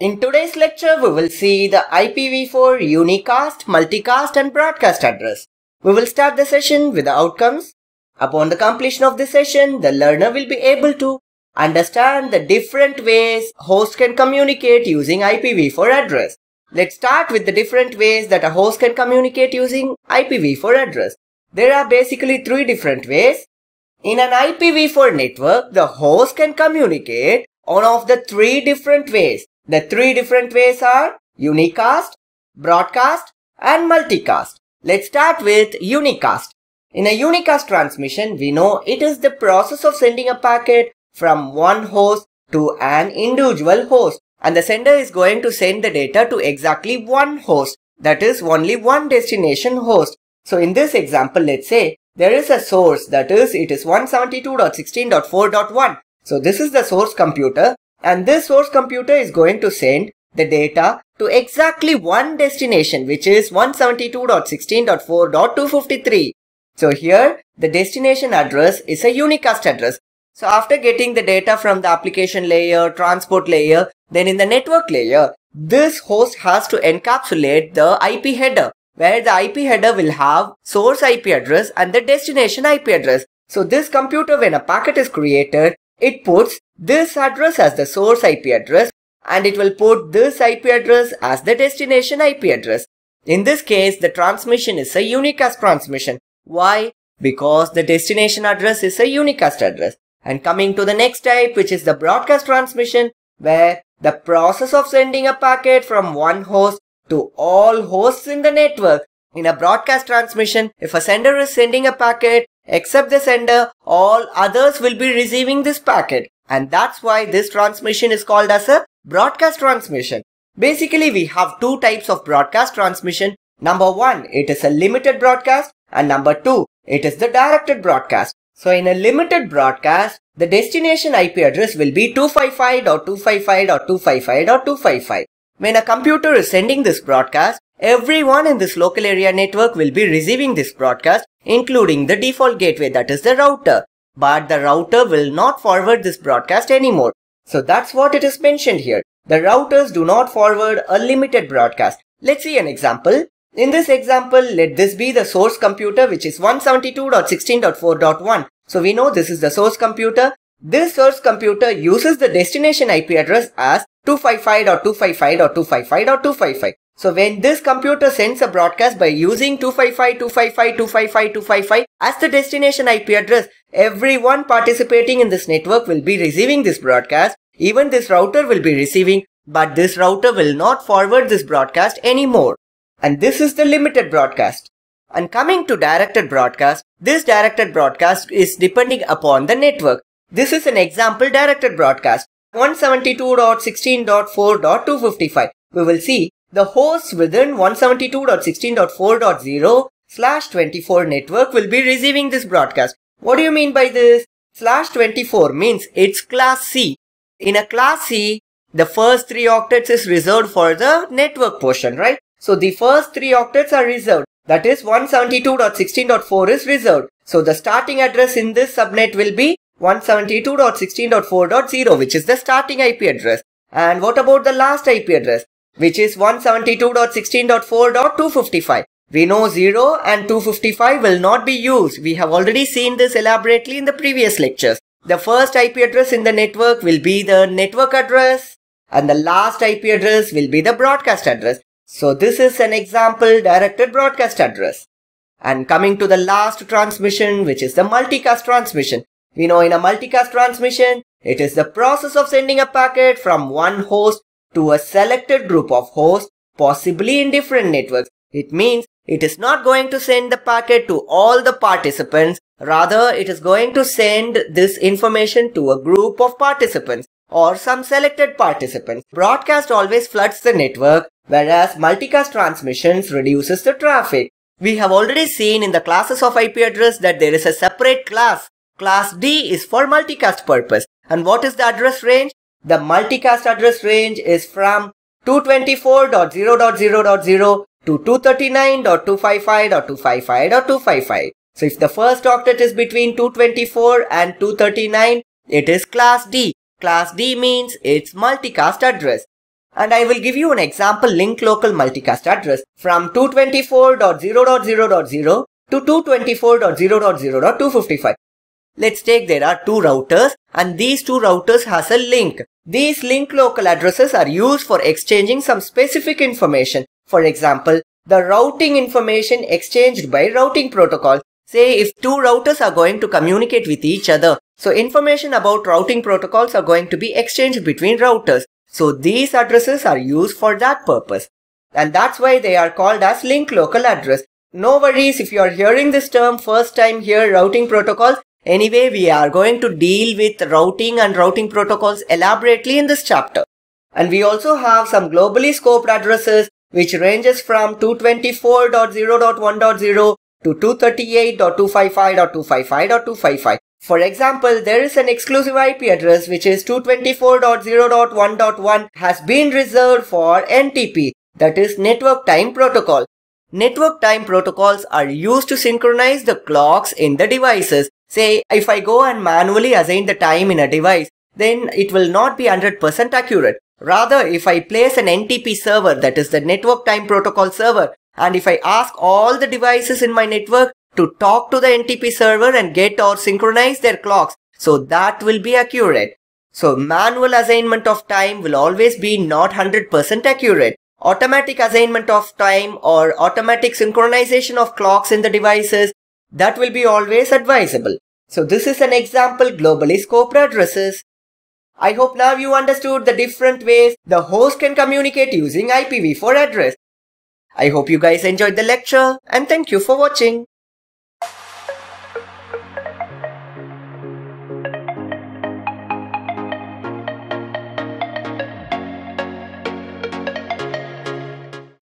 In today's lecture, we will see the IPv4 unicast, multicast and broadcast address. We will start the session with the outcomes. Upon the completion of this session, the learner will be able to understand the different ways host can communicate using IPv4 address. Let's start with the different ways that a host can communicate using IPv4 address. There are basically three different ways. In an IPv4 network, the host can communicate one of the three different ways. The three different ways are unicast, broadcast and multicast. Let's start with unicast. In a unicast transmission, we know it is the process of sending a packet from one host to an individual host and the sender is going to send the data to exactly one host that is only one destination host. So in this example, let's say there is a source that is it is 172.16.4.1. So this is the source computer and this source computer is going to send the data to exactly one destination which is 172.16.4.253. So here the destination address is a unicast address. So after getting the data from the application layer, transport layer, then in the network layer, this host has to encapsulate the IP header where the IP header will have source IP address and the destination IP address. So this computer when a packet is created, it puts this address as the source IP address and it will put this IP address as the destination IP address. In this case, the transmission is a unicast transmission. Why? Because the destination address is a unicast address. And coming to the next type, which is the broadcast transmission, where the process of sending a packet from one host to all hosts in the network. In a broadcast transmission, if a sender is sending a packet, except the sender, all others will be receiving this packet. And that's why this transmission is called as a broadcast transmission. Basically, we have two types of broadcast transmission. Number one, it is a limited broadcast and number two, it is the directed broadcast. So in a limited broadcast, the destination IP address will be 255.255.255.255. When a computer is sending this broadcast, everyone in this local area network will be receiving this broadcast, including the default gateway that is the router. But the router will not forward this broadcast anymore. So that's what it is mentioned here. The routers do not forward a limited broadcast. Let's see an example. In this example, let this be the source computer which is 172.16.4.1. So we know this is the source computer. This source computer uses the destination IP address as 255.255.255.255. So when this computer sends a broadcast by using 255.255.255.255 as the destination IP address, everyone participating in this network will be receiving this broadcast. Even this router will be receiving, but this router will not forward this broadcast anymore. And this is the limited broadcast. And coming to directed broadcast, this directed broadcast is depending upon the network. This is an example directed broadcast. 172.16.4.255. We will see the hosts within 172.16.4.0 slash 24 network will be receiving this broadcast. What do you mean by this? Slash 24 means it's class C. In a class C, the first three octets is reserved for the network portion, right? So the first three octets are reserved. That is 172.16.4 is reserved. So the starting address in this subnet will be 172.16.4.0 which is the starting IP address. And what about the last IP address? Which is 172.16.4.255. We know 0 and 255 will not be used. We have already seen this elaborately in the previous lectures. The first IP address in the network will be the network address and the last IP address will be the broadcast address. So this is an example directed broadcast address. And coming to the last transmission which is the multicast transmission. We know in a multicast transmission, it is the process of sending a packet from one host to a selected group of hosts, possibly in different networks. It means it is not going to send the packet to all the participants. Rather, it is going to send this information to a group of participants or some selected participants. Broadcast always floods the network, whereas multicast transmissions reduces the traffic. We have already seen in the classes of IP address that there is a separate class. Class D is for multicast purpose. And what is the address range? The multicast address range is from 224.0.0.0 to 239.255.255.255. So if the first octet is between 224 and 239, it is class D. Class D means it's multicast address. and I will give you an example link local multicast address from 224.0.0.0 to 224.0.0.255. Let's take there are two routers and these two routers has a link. These link local addresses are used for exchanging some specific information. For example, the routing information exchanged by routing protocol. Say if two routers are going to communicate with each other. So information about routing protocols are going to be exchanged between routers. So these addresses are used for that purpose. And that's why they are called as link local address. No worries if you are hearing this term first time here routing protocols, Anyway, we are going to deal with routing and routing protocols elaborately in this chapter. And we also have some globally scoped addresses which ranges from 224.0.1.0 to 238.255.255.255. For example, there is an exclusive IP address which is 224.0.1.1 has been reserved for NTP that is Network Time Protocol. Network time protocols are used to synchronize the clocks in the devices Say, if I go and manually assign the time in a device, then it will not be 100% accurate. Rather, if I place an NTP server, that is the network time protocol server, and if I ask all the devices in my network to talk to the NTP server and get or synchronize their clocks, so that will be accurate. So manual assignment of time will always be not 100% accurate. Automatic assignment of time or automatic synchronization of clocks in the devices that will be always advisable. So this is an example globally scoped addresses. I hope now you understood the different ways the host can communicate using IPv4 address. I hope you guys enjoyed the lecture and thank you for watching.